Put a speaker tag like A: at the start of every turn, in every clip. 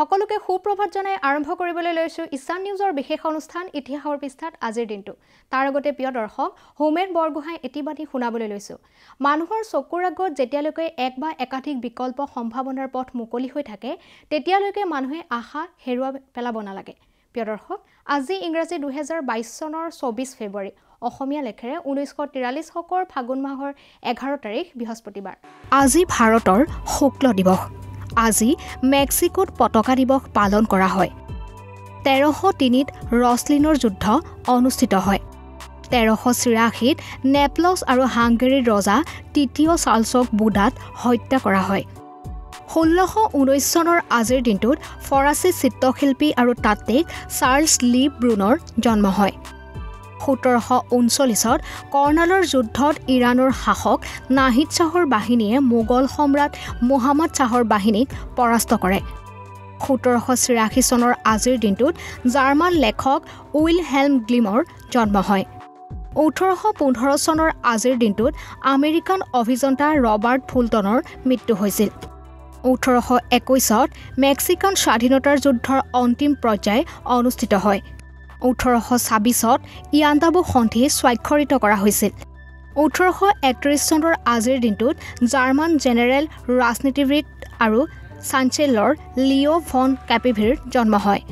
A: সকলোকে সুপ্ৰভাত জনাই আৰম্ভ কৰিবলৈ লৈছোঁ ঈশান নিউজৰ বিশেষ অনুষ্ঠান ইতিহাসৰ পৃষ্ঠাত আজিৰ দিনটো। তাৰ আগতে প্ৰিয় দৰ্শক হোমেন বৰগোহাঁই এটিবাণী শুনাবলৈ লৈছোঁ। মানুহৰ চকুৰ আগত যেতিয়ালৈকে এক বা একাধিক বিকল্প সম্ভাৱনাৰ পথ মুকলি হৈ থাকে তেতিয়ালৈকে মানুহে আশা হেৰুৱা পেলাব নালাগে। প্ৰিয় দৰ্শক আজি ইংৰাজী দুহেজাৰ বাইছ চনৰ চৌবিছ ফেব্ৰুৱাৰী অসমীয়া লেখেৰে ঊনৈছশ তিৰাল্লিছ শকৰ ফাগুন মাহৰ এঘাৰ তাৰিখ বৃহস্পতিবাৰ। আজি ভাৰতৰ শুক্ল দিৱস। আজি মেক্সিকোত পতাকা দিৱস পালন কৰা হয়। তেৰশ তিনিত ৰছলিনৰ যুদ্ধ অনুষ্ঠিত হয়। তেৰশ চিৰাশীত নেপলছ আৰু হাংগেৰীৰ ৰজা তৃতীয় চাৰ্লছক বুদাত হত্যা কৰা হয়। ষোল্লশ ঊনৈছ চনৰ আজিৰ দিনটোত ফৰাচী চিত্ৰশিল্পী আৰু তাত্ত্বিক চাৰ্লছ লি ব্ৰুনৰ জন্ম হয়। সোতৰশ ঊনচল্লিছত কৰ্ণালৰ যুদ্ধত ইৰাণৰ শাসক নাহিদ শ্বাহৰ বাহিনীয়ে মোগল সম্ৰাট মোহাম্মদ শ্বাহৰ বাহিনীক পৰাস্ত কৰে। সোতৰশ চিৰাশী চনৰ আজিৰ দিনটোত জাৰ্মান লেখক উইল হেলম গ্লিমৰ জন্ম হয়। ওঠৰশ পোন্ধৰ চনৰ আজিৰ দিনটোত আমেৰিকান অভিযন্তা ৰবাৰ্ট ফুলটনৰ মৃত্যু হৈছিল। ওঠৰশ একৈছত মেক্সিকান স্বাধীনতাৰ যুদ্ধৰ অন্তিম পৰ্যায় অনুষ্ঠিত হয়। ওঠৰশ ছাব্বিছত ইয়াণ্ডাবু সন্ধি স্বাক্ষৰিত কৰা হৈছিল। ওঠৰশ একত্ৰিছ চনৰ আজিৰ দিনটোত জাৰ্মান জেনেৰেল ৰাজনীতিবিদ আৰু চাঞ্চেলৰ লিঅ' ভন কেপিভিৰ জন্ম হয়।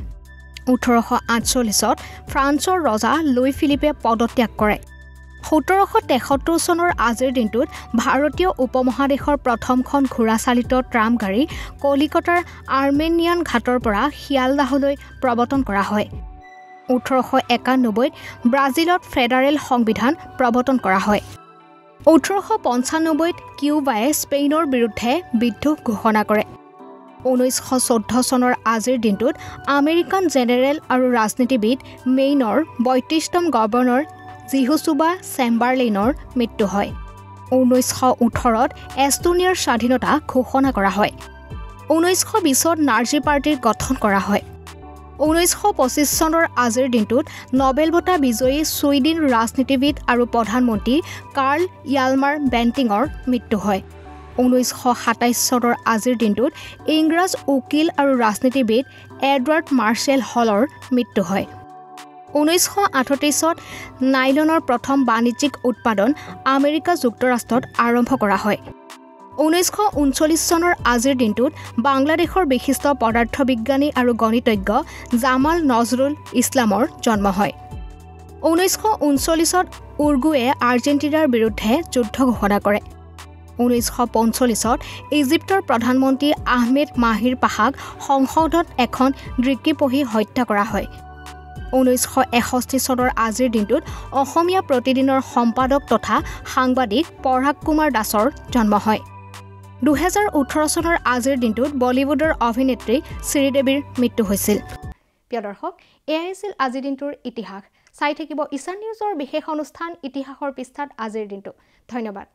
A: ওঠৰশ আঠচল্লিছত ফ্ৰান্সৰ ৰজা লুই ফিলিপে পদত্যাগ কৰে। সোতৰশ তেসত্তৰ চনৰ আজিৰ দিনটোত ভাৰতীয় উপমহাদেশৰ প্ৰথমখন ঘোঁৰাচালিত ট্ৰাম গাড়ী কলিকতাৰ আৰ্মেনিয়ান ঘাটৰ পৰা শিয়ালদাহলৈ প্ৰৱৰ্তন কৰা হয়। ওঠৰশ একানব্বৈত ব্ৰাজিলত ফেডাৰেল সংবিধান প্ৰৱৰ্তন কৰা হয়। ওঠৰশ পঞ্চানব্বৈত কিউবাই স্পেইনৰ বিৰুদ্ধে বিদ্ৰোহ ঘোষণা কৰে। ঊনৈছশ চৈধ্য চনৰ আজিৰ দিনটোত আমেৰিকান জেনেৰেল আৰু ৰাজনীতিবিদ মেইনৰ বয়ত্ৰিছতম গভৰ্ণৰ জিহুচুবা চেম্বাৰলেইনৰ মৃত্যু হয়। ঊনৈছশ ওঠৰত এস্তোনিয়াৰ স্বাধীনতা ঘোষণা কৰা হয়। ঊনৈছশ বিছত নাৰ্জী পাৰ্টীৰ গঠন কৰা হয়। ঊনৈছশ পঁচিছ চনৰ আজিৰ দিনটোত নবেল বঁটা বিজয়ী ছুইডেন ৰাজনীতিবিদ আৰু প্ৰধানমন্ত্ৰী কাৰ্ল য়ালমাৰ বেণ্টিঙৰ মৃত্যু হয়। ঊনৈছশ সাতাইছ চনৰ আজিৰ দিনটোত ইংৰাজ উকিল আৰু ৰাজনীতিবিদ এডৱাৰ্ড মাৰ্চেল হলৰ মৃত্যু হয়। ঊনৈছশ আঠত্ৰিছত নাইলনৰ প্ৰথম বাণিজ্যিক উৎপাদন আমেৰিকা যুক্তৰাষ্ট্ৰত আৰম্ভ কৰা হয়। ঊনৈছশ চনৰ আজিৰ দিনটোত বাংলাদেশৰ বিশিষ্ট পদাৰ্থবিজ্ঞানী আৰু গণিতজ্ঞ জামাল নজৰুল ইছলামৰ জন্ম হয়। ঊনৈছশ ঊনচল্লিছত উৰ্গুৱে আৰ্জেণ্টিনাৰ বিৰুদ্ধে যুদ্ধ ঘোষণা কৰে। ঊনৈছশ পঞ্চল্লিছত ইজিপ্তৰ প্ৰধানমন্ত্ৰী আহমেদ মাহিৰ পাহাক সংসদত এখন ডিক্ৰী পঢ়ি হত্যা কৰা হয়। ঊনৈছশ এষষ্ঠি চনৰ আজিৰ দিনটোত অসমীয়া প্ৰতিদিনৰ সম্পাদক তথা সাংবাদিক পৰাগ কুমাৰ দাসৰ জন্ম হয়। দুহেজাৰ ওঠৰ চনৰ আজিৰ দিনটোত বলিউডৰ অভিনেত্ৰী শ্ৰীদেৱীৰ মৃত্যু হৈছিল। প্ৰিয় দৰ্শক এয়াই আছিল আজিৰ দিনটোৰ ইতিহাস। চাই থাকিব ঈশান নিউজৰ বিশেষ অনুষ্ঠান ইতিহাসৰ পৃষ্ঠাত আজিৰ দিনটো। ধন্যবাদ।